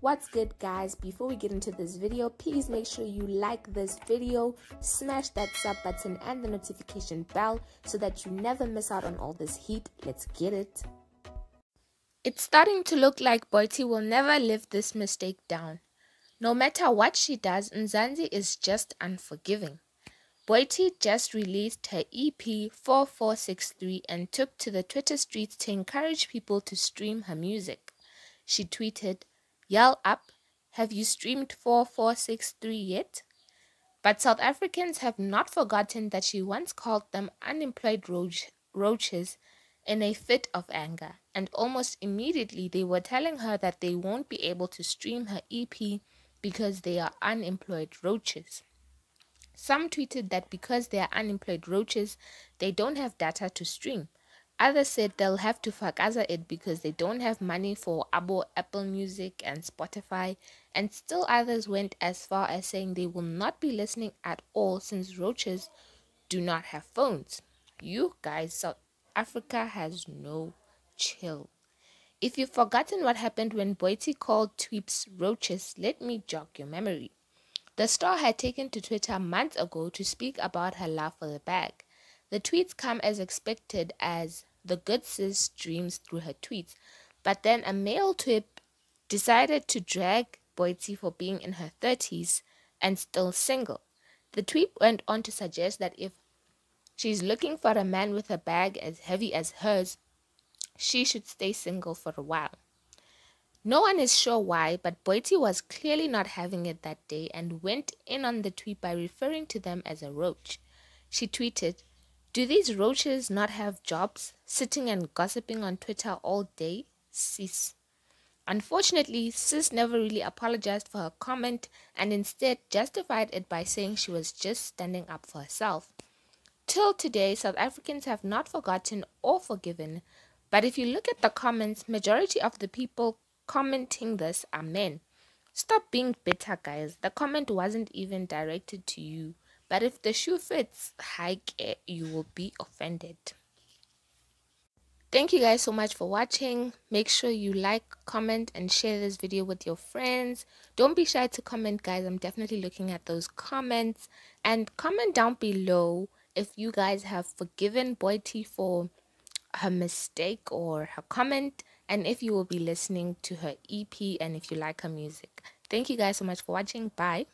What's good guys? Before we get into this video, please make sure you like this video, smash that sub button and the notification bell so that you never miss out on all this heat. Let's get it. It's starting to look like Boity will never live this mistake down. No matter what she does, Mzansi is just unforgiving. Boity just released her EP 4463 and took to the Twitter streets to encourage people to stream her music. She tweeted, Yell up, have you streamed 4463 yet? But South Africans have not forgotten that she once called them unemployed roach, roaches in a fit of anger, and almost immediately they were telling her that they won't be able to stream her EP because they are unemployed roaches. Some tweeted that because they are unemployed roaches, they don't have data to stream. Others said they'll have to fakaza it because they don't have money for Abo, Apple Music, and Spotify. And still others went as far as saying they will not be listening at all since roaches do not have phones. You guys, South Africa has no chill. If you've forgotten what happened when Boity called tweeps roaches, let me jog your memory. The star had taken to Twitter months ago to speak about her love for the bag. The tweets come as expected as the good sis streams through her tweets, but then a male tweep decided to drag Boity for being in her 30s and still single. The tweet went on to suggest that if she's looking for a man with a bag as heavy as hers, she should stay single for a while. No one is sure why, but Boity was clearly not having it that day and went in on the tweet by referring to them as a roach. She tweeted, do these roaches not have jobs, sitting and gossiping on Twitter all day? Sis. Unfortunately, Sis never really apologized for her comment and instead justified it by saying she was just standing up for herself. Till today, South Africans have not forgotten or forgiven, but if you look at the comments, majority of the people commenting this are men. Stop being bitter, guys. The comment wasn't even directed to you. But if the shoe fits, hike it, you will be offended. Thank you guys so much for watching. Make sure you like, comment, and share this video with your friends. Don't be shy to comment, guys. I'm definitely looking at those comments. And comment down below if you guys have forgiven Boity for her mistake or her comment. And if you will be listening to her EP and if you like her music. Thank you guys so much for watching. Bye.